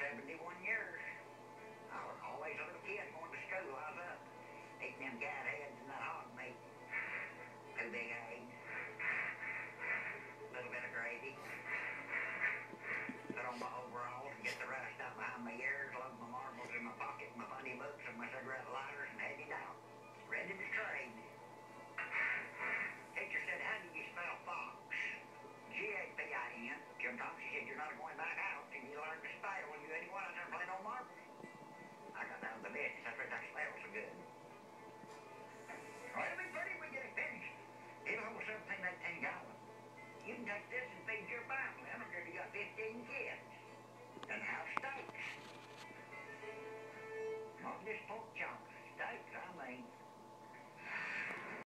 71 years. I was always a little kid going to school. I was up, eating them guy heads and that hog meat. Too big I de, de